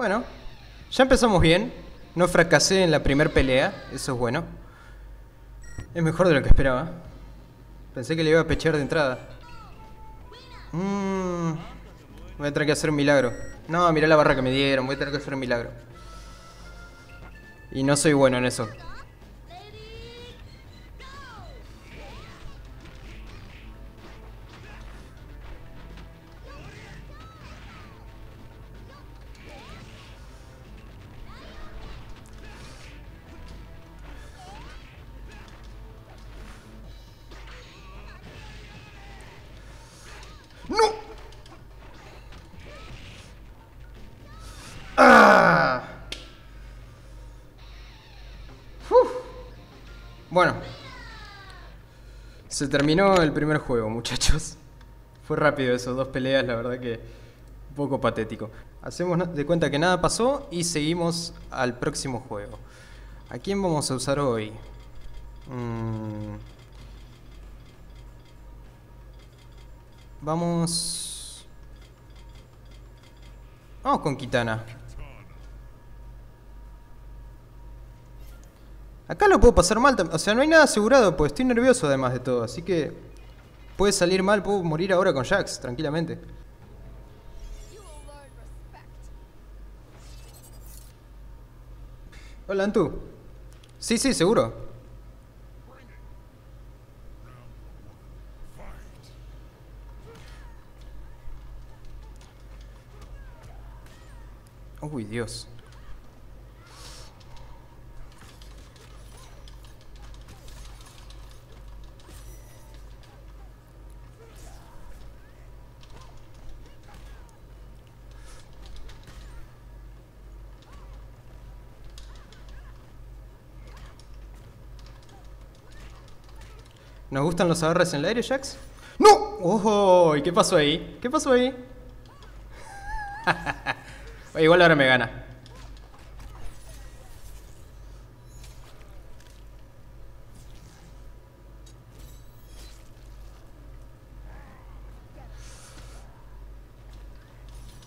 Bueno, ya empezamos bien. No fracasé en la primer pelea, eso es bueno. Es mejor de lo que esperaba. Pensé que le iba a pechar de entrada. Mmm. Voy a tener que hacer un milagro. No, mirá la barra que me dieron. Voy a tener que hacer un milagro. Y no soy bueno en eso. Se terminó el primer juego, muchachos. Fue rápido eso, dos peleas, la verdad que un poco patético. Hacemos de cuenta que nada pasó y seguimos al próximo juego. ¿A quién vamos a usar hoy? Mm. Vamos... Vamos con Kitana. Acá lo puedo pasar mal, o sea, no hay nada asegurado, pues estoy nervioso además de todo, así que puede salir mal, puedo morir ahora con Jax, tranquilamente. Hola, Antu. Sí, sí, seguro. Uy, Dios. ¿Nos gustan los agarres en el aire, Jax? ¡No! ¡Oh! ¿Y qué pasó ahí? ¿Qué pasó ahí? Igual ahora me gana.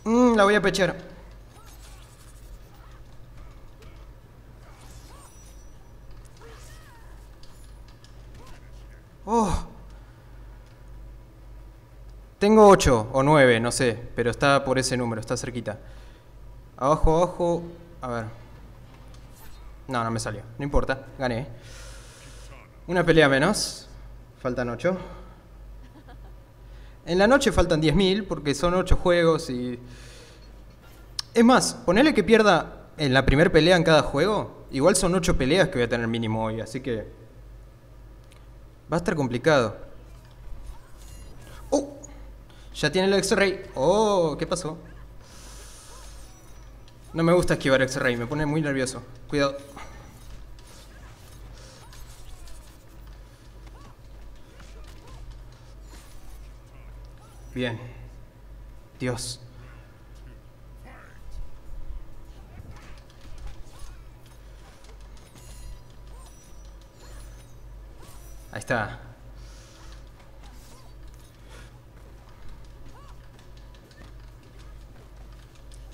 Mm, la voy a pechar. Oh. Tengo 8 o 9, no sé, pero está por ese número, está cerquita. Abajo, abajo. A ver. No, no me salió. No importa, gané. Una pelea menos. Faltan 8. En la noche faltan 10.000 porque son 8 juegos y... Es más, ponele que pierda en la primera pelea en cada juego. Igual son 8 peleas que voy a tener mínimo hoy, así que... Va a estar complicado. Ya tiene el X-Ray. ¡Oh! ¿Qué pasó? No me gusta esquivar X-Ray, me pone muy nervioso. Cuidado. Bien. Dios. Ahí está.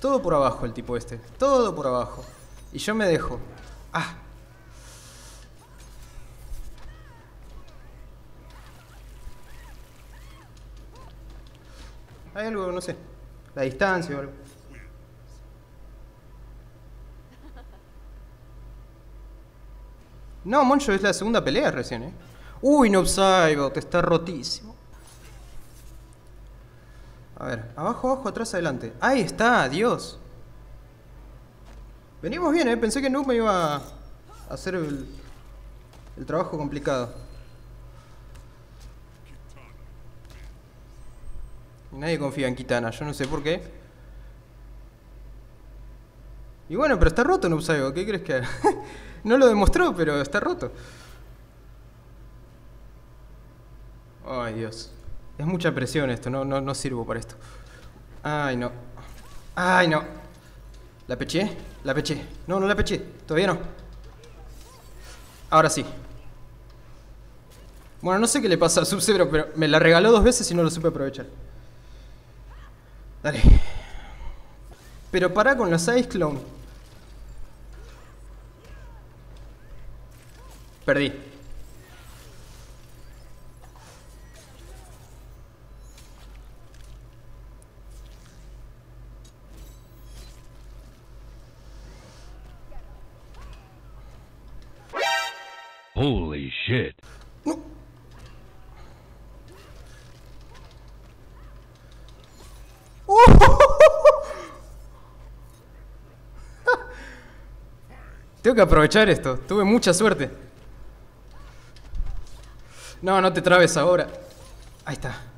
Todo por abajo el tipo este. Todo por abajo. Y yo me dejo. Ah. Hay algo, no sé. La distancia o algo. No, Moncho, es la segunda pelea recién, ¿eh? Uy, no Saibot, está rotísimo. A ver, abajo, abajo, atrás, adelante. Ahí está, Dios. Venimos bien, ¿eh? Pensé que Noob me iba a hacer el, el trabajo complicado. Y nadie confía en Kitana, yo no sé por qué. Y bueno, pero está roto Noob Saibot, ¿qué crees que haga? no lo demostró, pero está roto. Ay, Dios. Es mucha presión esto, no, no, no sirvo para esto. Ay, no. Ay, no. ¿La peché? La peché. No, no la peché. Todavía no. Ahora sí. Bueno, no sé qué le pasa a Sub-Zero, pero me la regaló dos veces y no lo supe aprovechar. Dale. Pero pará con los Ice Clone. Perdí. Holy shit. Tengo que aprovechar esto. Tuve mucha suerte. No, no te trabes ahora. Ahí está.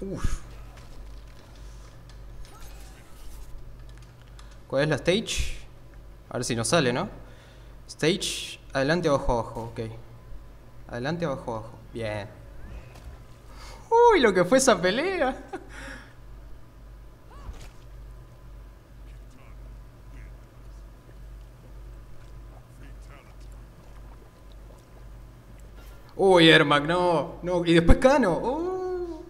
Uf. ¿Cuál es la stage? A ver si nos sale, ¿no? Stage, adelante, abajo, abajo, ok. Adelante, abajo, abajo. Bien. Uy, lo que fue esa pelea. Uy, Ermac, no, no. Y después Cano. Uh.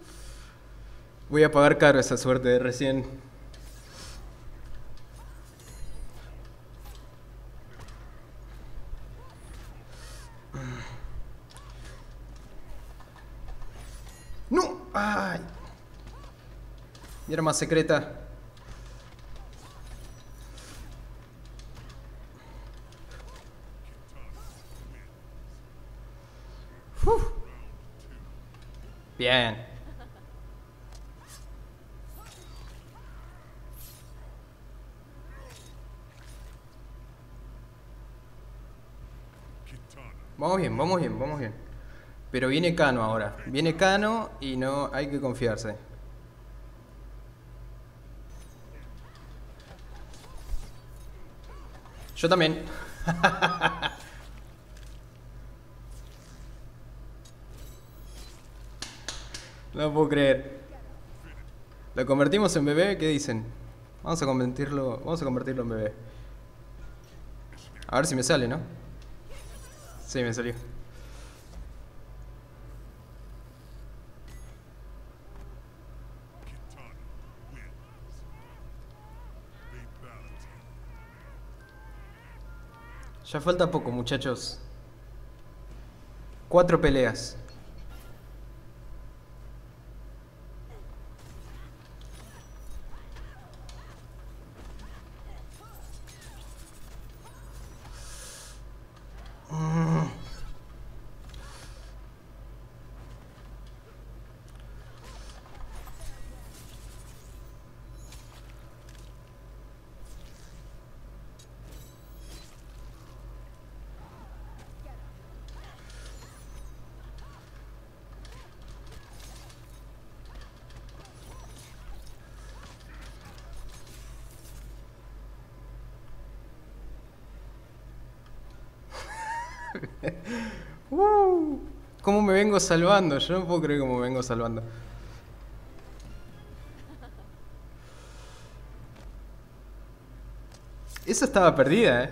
Voy a pagar caro esa suerte de recién. ¡No! ¡Ay! Mi arma secreta. Bien. Vamos bien, vamos bien, vamos bien. Pero viene Cano ahora. Viene Cano y no hay que confiarse. Yo también. no puedo creer. ¿Lo convertimos en bebé? ¿Qué dicen? Vamos a convertirlo, vamos a convertirlo en bebé. A ver si me sale, ¿no? Sí, me salió. Ya falta poco, muchachos. Cuatro peleas. Mm. Uh, ¿Cómo me vengo salvando? Yo no puedo creer cómo me vengo salvando. Esa estaba perdida, ¿eh?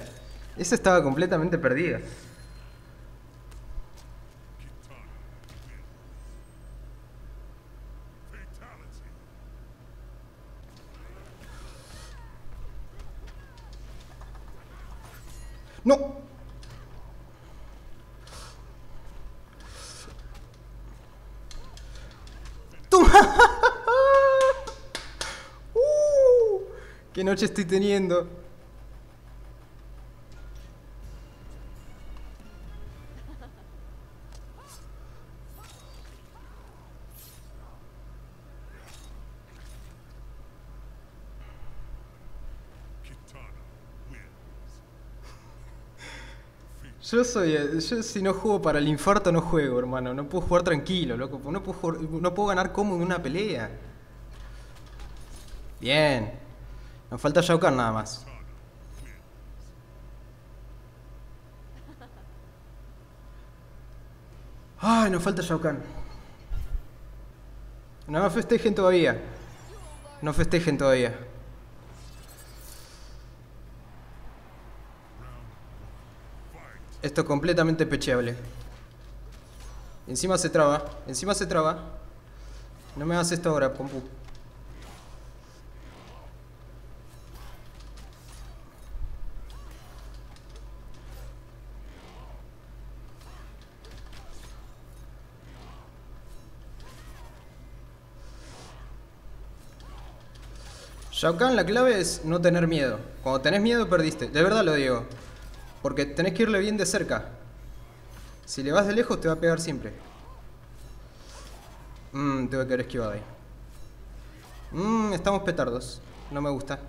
Esa estaba completamente perdida. No. ¡Toma! ¡Uh! ¡Qué noche estoy teniendo! Yo soy, yo si no juego para el infarto no juego, hermano. No puedo jugar tranquilo, loco. No puedo, jugar- no puedo ganar cómodo en una pelea. Bien. Nos falta Shao Kahn nada más. Ay, nos falta Shao Kahn. No festejen todavía. No festejen todavía. Esto es completamente pecheable. Encima se traba. Encima se traba. No me hagas esto ahora, compu. Shao Kahn, la clave es no tener miedo. Cuando tenés miedo, perdiste. De verdad lo digo. Porque tenés que irle bien de cerca. Si le vas de lejos, te va a pegar siempre. Mmm, tengo que haber esquivado ahí. Mmm, estamos petardos. No me gusta.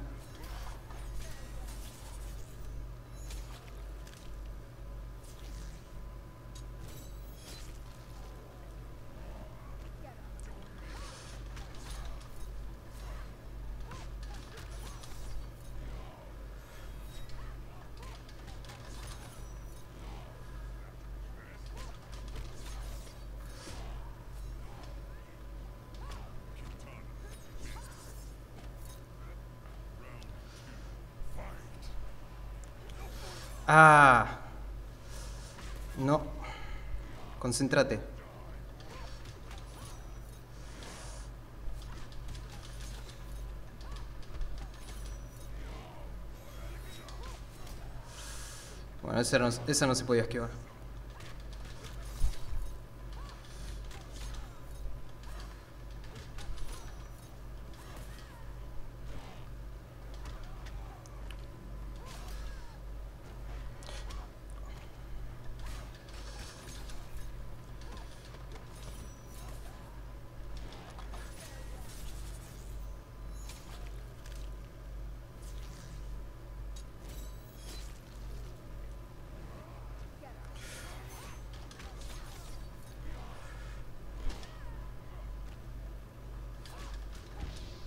Ah. No. Concéntrate. Bueno, esa no, esa no se podía esquivar.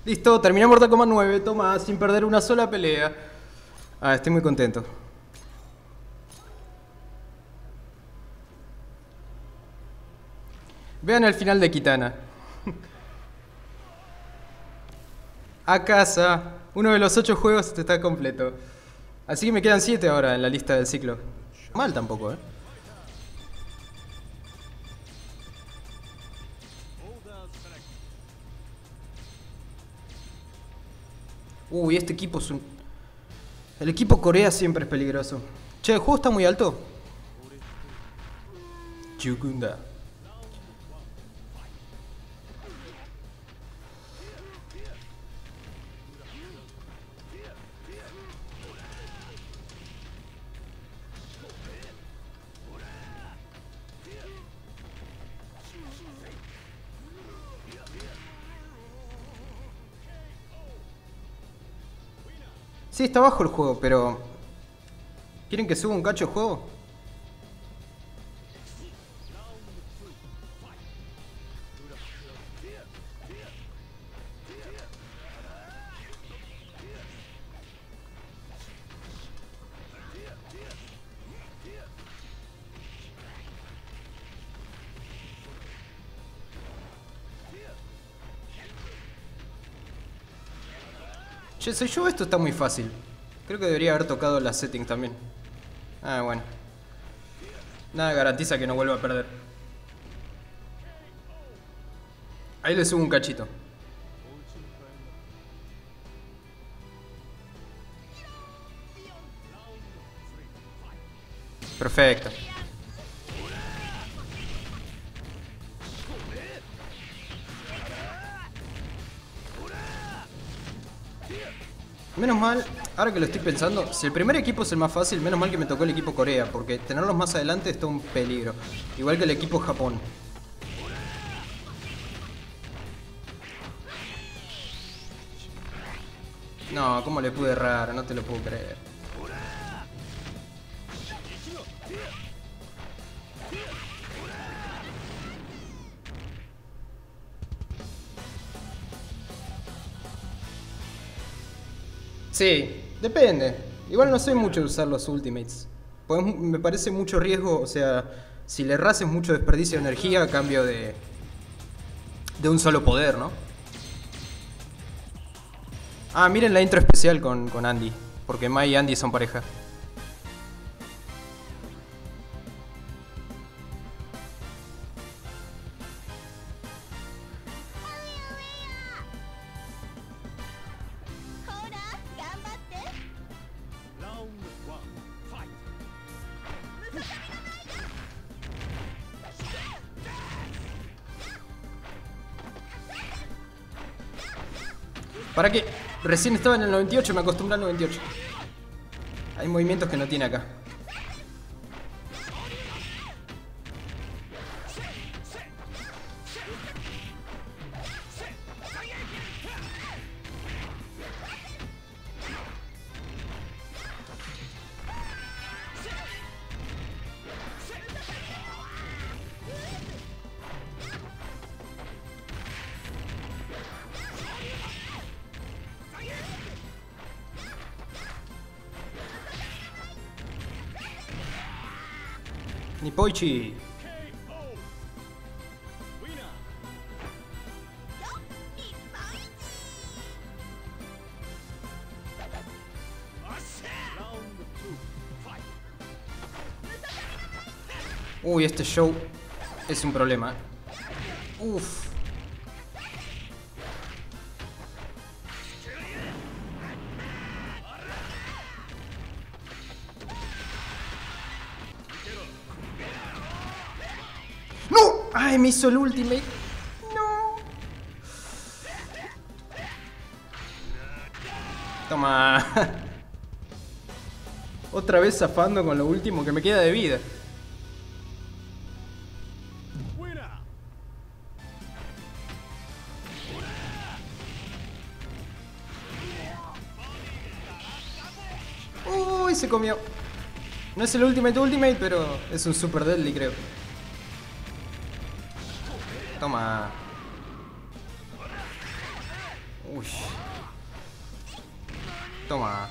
Listo, terminé Mortal Kombat 9, toma, sin perder una sola pelea. Ah, estoy muy contento. Vean el final de Kitana. A casa. Uno de los ocho juegos está completo. Así que me quedan siete ahora en la lista del ciclo. Mal tampoco, ¿eh? Uy, este equipo es un... El equipo Corea siempre es peligroso. Che, ¿el juego está muy alto? Chukunda. Sí, está bajo el juego, pero... ¿Quieren que suba un cacho de juego? Che, yo, esto está muy fácil. Creo que debería haber tocado las settings también. Ah, bueno. Nada garantiza que no vuelva a perder. Ahí le subo un cachito. Perfecto. Menos mal, ahora que lo estoy pensando, si el primer equipo es el más fácil, menos mal que me tocó el equipo Corea, porque tenerlos más adelante es todo un peligro. Igual que el equipo Japón. No, ¿cómo le pude errar? No te lo puedo creer. Sí, depende. Igual no soy mucho de usar los ultimates. Pues me parece mucho riesgo, o sea, si le erras es mucho desperdicio de energía a cambio de... de un solo poder, ¿no? Ah, miren la intro especial con, con Andy. Porque Mai y Andy son pareja. ¿Para qué? Recién estaba en el 98, me acostumbré al 98. Hay movimientos que no tiene acá. Nipoichi. KO. Winner. Round two, fight. Uy, este show es un problema. Uf. ¡Ay, me hizo el ultimate! ¡No! Toma. Otra vez zafando con lo último que me queda de vida. Uy, se comió. No es el Ultimate Ultimate, pero es un Super Deadly, creo. Toma. Uy. Toma.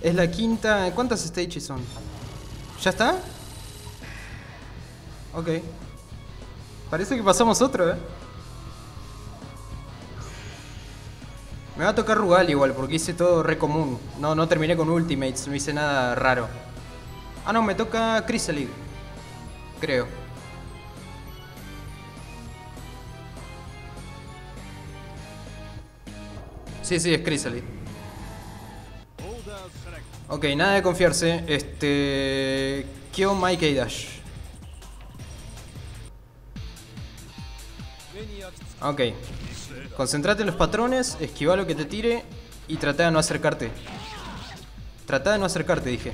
Es la quinta. ¿Cuántas stages son? ¿Ya está? Ok. Parece que pasamos otro, eh. Me va a tocar Rugal igual, porque hice todo re común. No, no terminé con Ultimates, no hice nada raro. Ah, no, me toca Chrysalid. Creo. Sí, sí, es Chrysalid. Ok, nada de confiarse. Este. Kyo Mike Dash. Ok. Concentrate en los patrones, esquiva lo que te tire y trata de no acercarte. Trata de no acercarte, dije.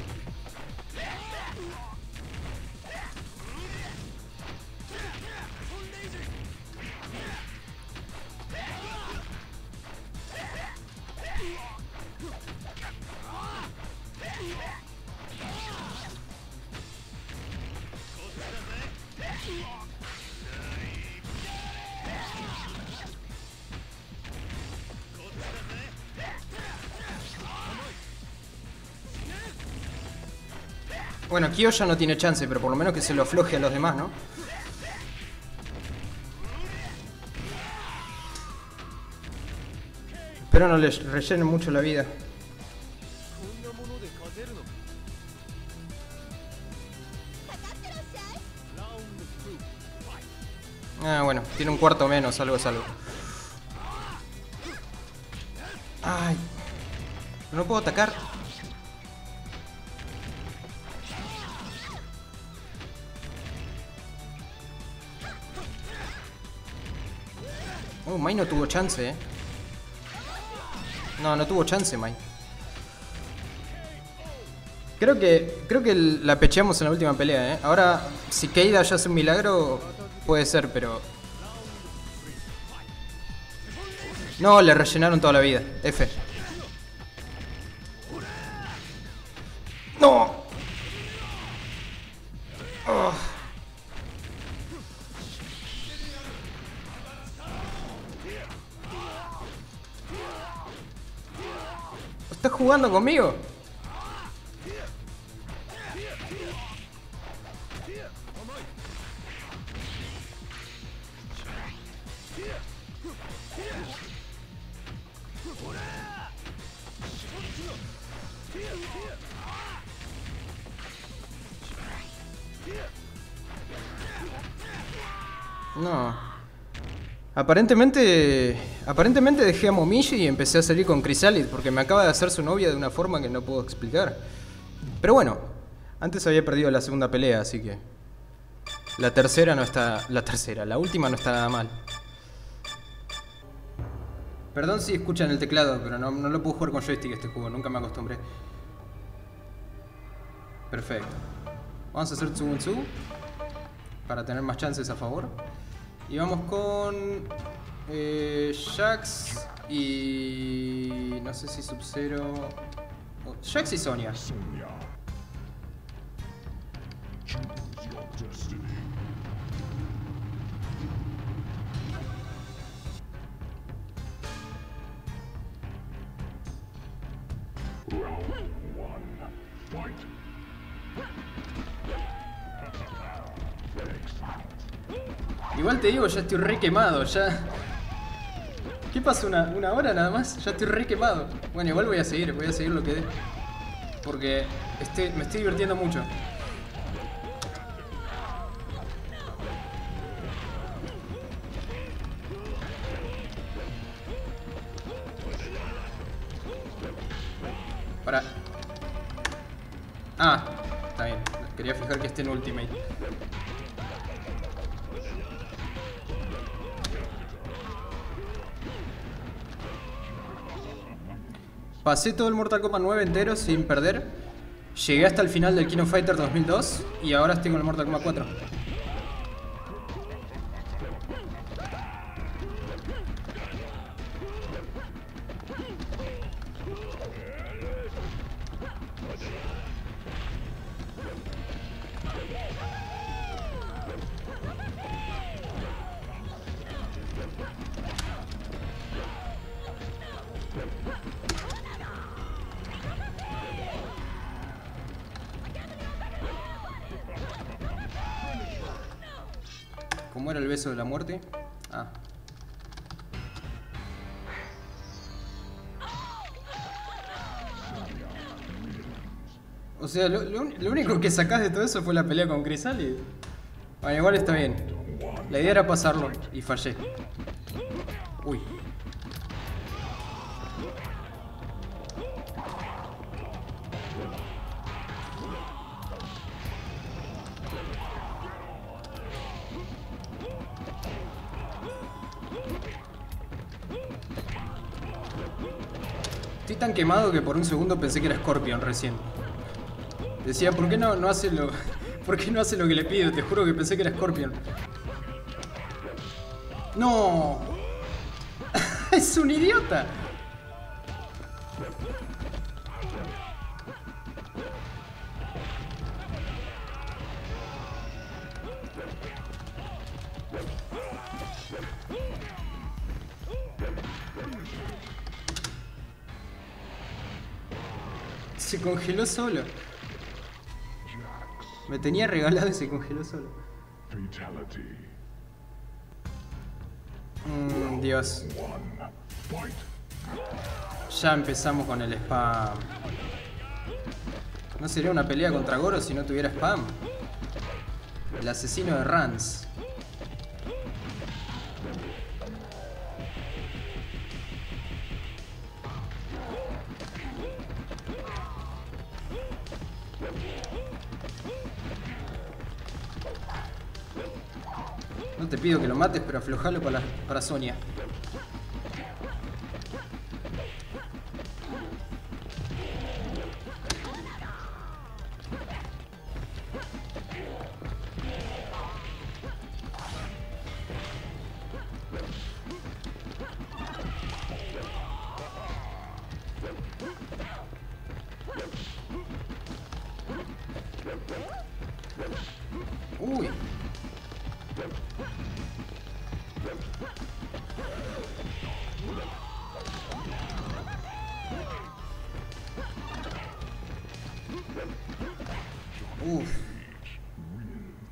Kyo ya no tiene chance, pero por lo menos que se lo afloje a los demás, ¿no? Espero no les rellenen mucho la vida. Ah, bueno, tiene un cuarto menos, algo es algo. Ay. No puedo atacar. Oh, Mai no tuvo chance, eh. No, no tuvo chance, Mai. Creo que, creo que la pecheamos en la última pelea, ¿eh? Ahora, si Keida ya hace un milagro, puede ser, pero... No, le rellenaron toda la vida. F. jugando conmigo. No. Aparentemente Aparentemente dejé a Momishi y empecé a salir con Chrysalis porque me acaba de hacer su novia de una forma que no puedo explicar. Pero bueno, antes había perdido la segunda pelea, así que. La tercera no está. La tercera, la última no está nada mal. Perdón si escuchan el teclado, pero no, no lo puedo jugar con joystick este juego, nunca me acostumbré. Perfecto. Vamos a hacer 2 en 2 para tener más chances a favor. Y vamos con eh, Jax y no sé si Sub-Zero. oh, Jax y Sonia. Igual te digo, ya estoy re quemado, ya. ¿Qué pasa? ¿Una, una hora nada más? Ya estoy re quemado. Bueno, igual voy a seguir, voy a seguir lo que dé. Porque estoy- me estoy divirtiendo mucho. Pasé todo el Mortal Kombat 9 entero sin perder. Llegué hasta el final del King of Fighter 2002 y ahora con el Mortal Kombat 4. ¿Cómo el beso de la muerte? Ah. O sea, lo, único que sacás de todo eso fue la pelea con Chrysalis. Bueno, igual está bien. La idea era pasarlo y fallé. Quemado que por un segundo pensé que era Scorpion recién. Decía, ¿por qué no, no hace lo. ¿Por qué no hace lo que le pido? Te juro que pensé que era Scorpion. ¡No! ¡Es un idiota! Congeló solo. Me tenía regalado y se congeló solo. Mm, Dios. Ya empezamos con el spam. No sería una pelea contra Goro si no tuviera spam. El asesino de Rans. Pido que lo mates, pero aflojalo para, para Sonia.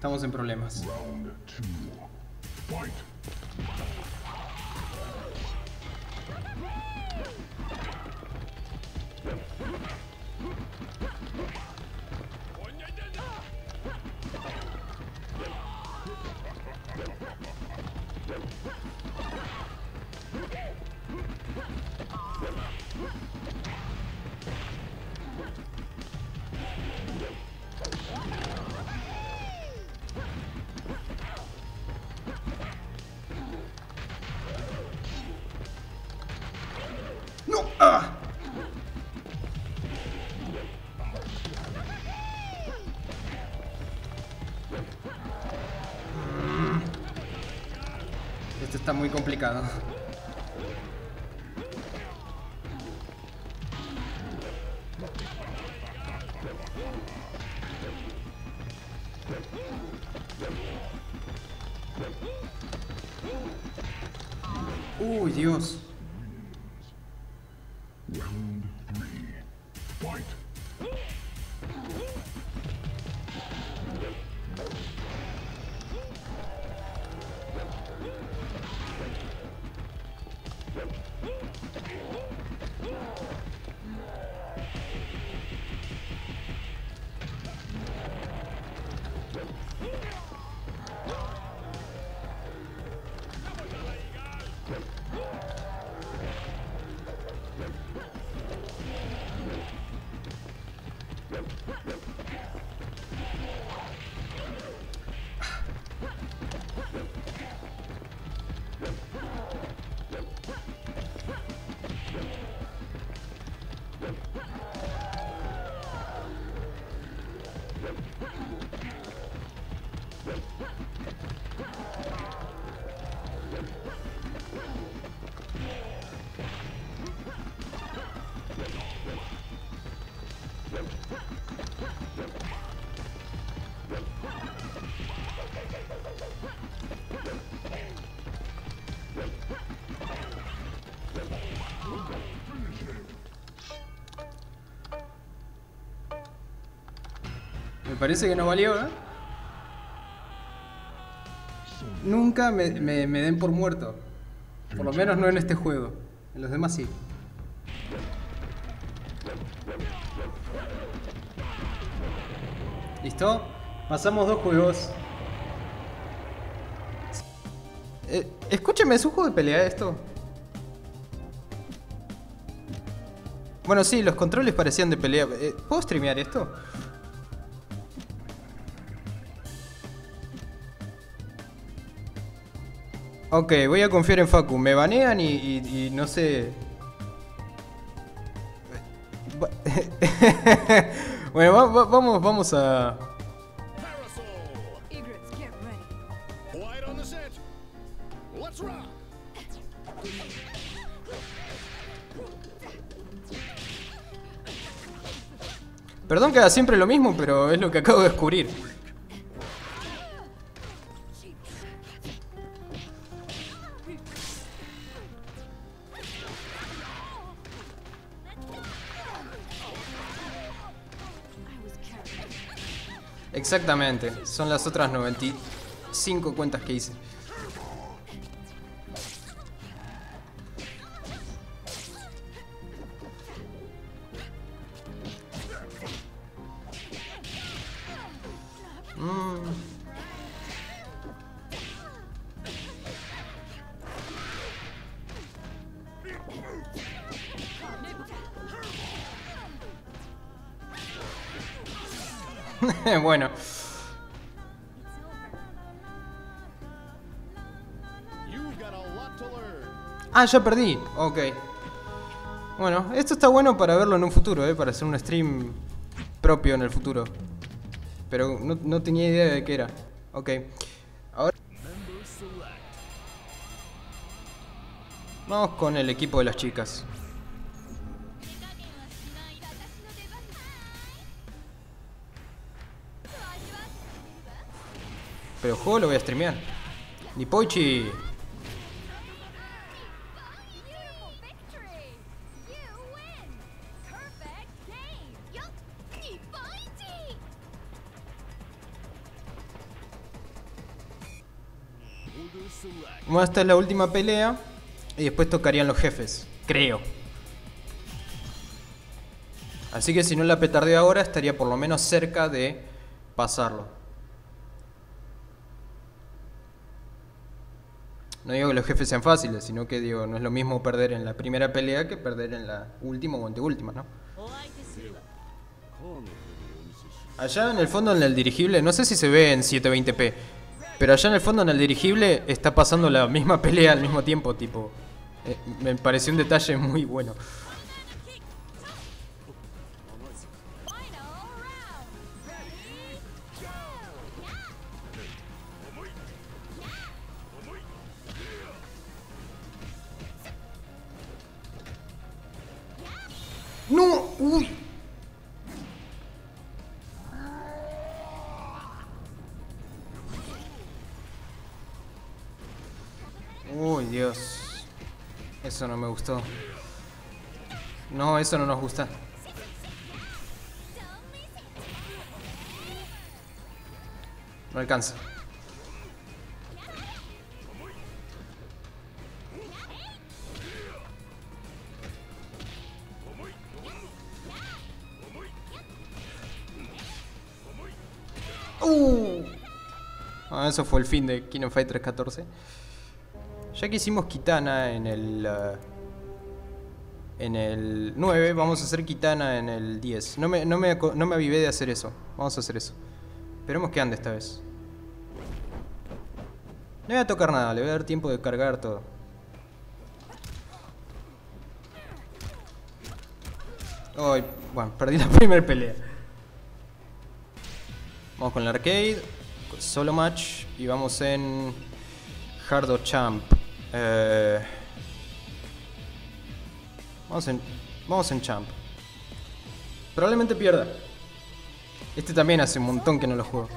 Estamos en problemas. Muy complicado. Uy, Dios. Me parece que no valió, ¿eh? Nunca me, me- me den por muerto. Por lo menos no en este juego. En los demás sí. ¿Listo? Pasamos dos juegos. Eh, escúcheme, ¿es un juego de pelea esto? Bueno, sí, los controles parecían de pelea. Eh, ¿Puedo streamear esto? Ok, voy a confiar en Facu. Me banean y, y- y no sé. Bueno, va- va- vamos, vamos a. Perdón que haga siempre lo mismo, pero es lo que acabo de descubrir. Exactamente, son las otras 95 cuentas que hice. bueno. Ah, ya perdí. Ok. Bueno, esto está bueno para verlo en un futuro, ¿eh? Para hacer un stream propio en el futuro. Pero no, no tenía idea de qué era. Ok. Ahora vamos con el equipo de las chicas. Pero juego lo voy a streamear. Nipoichi. Bueno, esta es la última pelea. Y después tocarían los jefes. Creo. Así que si no la petardeo ahora, estaría por lo menos cerca de pasarlo. No digo que los jefes sean fáciles, sino que digo, no es lo mismo perder en la primera pelea que perder en la última o anteúltima, ¿no? Allá en el fondo en el dirigible, no sé si se ve en 720p, pero allá en el fondo en el dirigible está pasando la misma pelea al mismo tiempo, tipo. eh, me pareció un detalle muy bueno. ¡No! ¡Uy! Uy, Dios. Eso no me gustó. No, eso no nos gusta. No alcanza. Ah, eso fue el fin de Kingdom Fighters 14. Ya que hicimos Kitana en el... ah, en el 9, vamos a hacer Kitana en el 10. No me, no, me, no me avivé de hacer eso. Vamos a hacer eso. Esperemos que ande esta vez. No voy a tocar nada, le voy a dar tiempo de cargar todo. Ay, bueno, perdí la primera pelea. Vamos con el arcade, solo match y vamos en Hard Hardo Champ. Eh, vamos en. Vamos en Champ. Probablemente pierda. Este también hace un montón que no lo juego.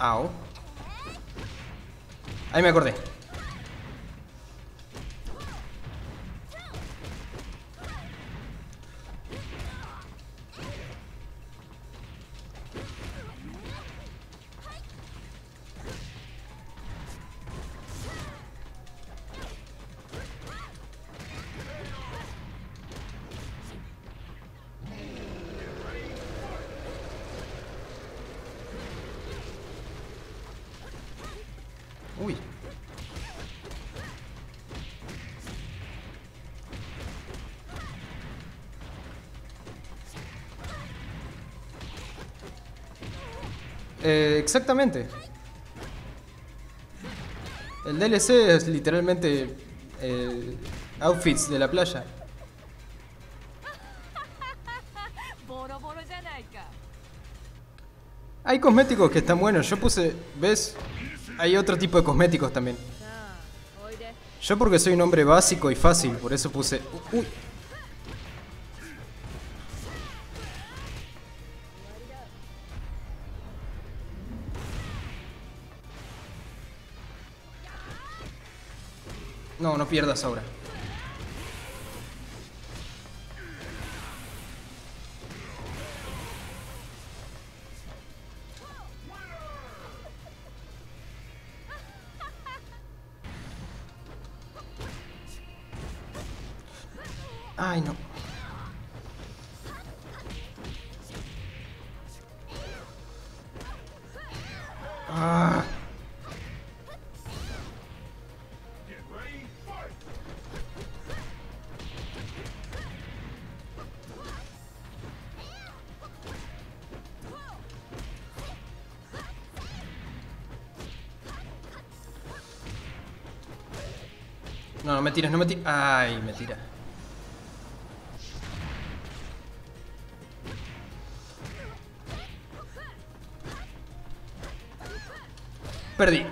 Au. Ahí me acordé. exactamente. El DLC es literalmente eh, outfits de la playa. Hay cosméticos que están buenos. Yo puse, ¿ves? Hay otro tipo de cosméticos también. Yo porque soy un hombre básico y fácil, por eso puse... Uy, No, no pierdas ahora. No, no me tires, no me tires. Ay, me tira. Perdí.